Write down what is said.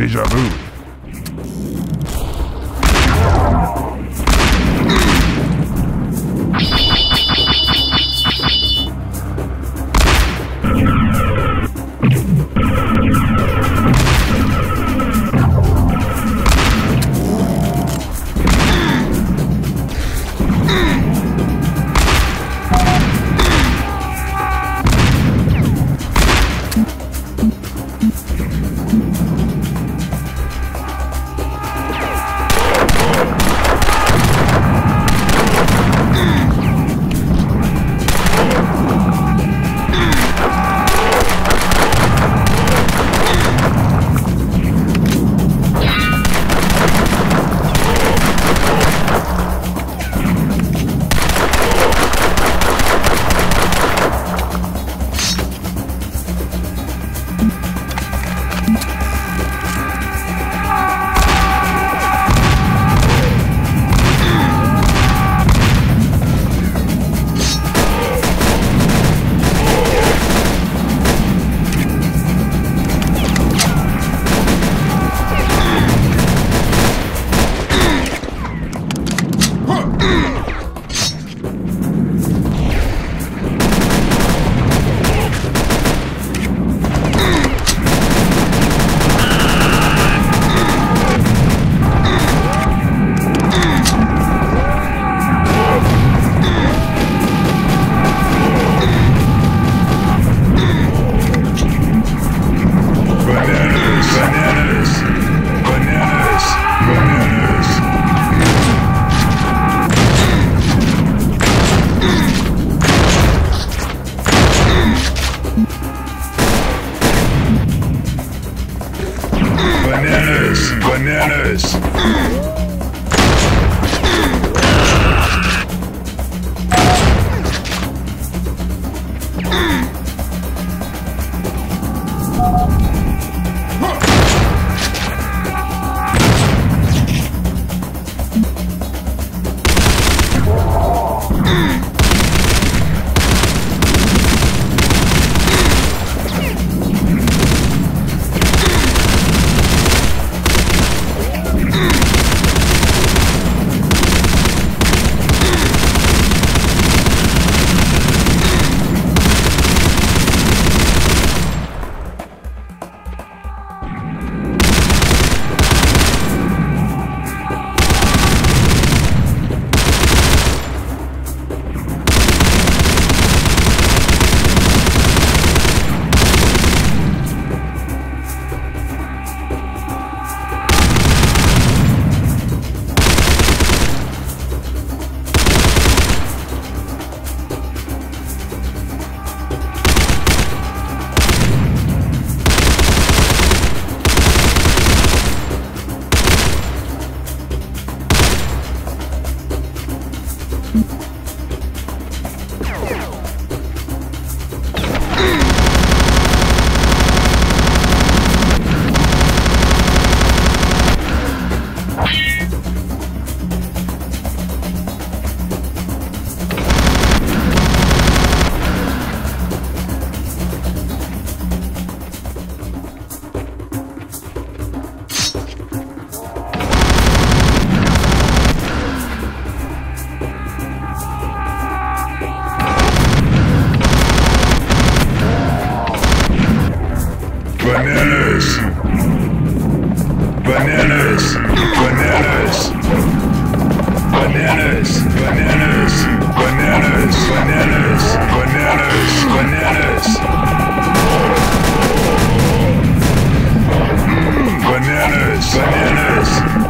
Deja vu. Bananas. Bananas. Bananas. Bananas. Bananas. Bananas. Bananas. Bananas. Bananas. Hmm. Bananas. Bananas.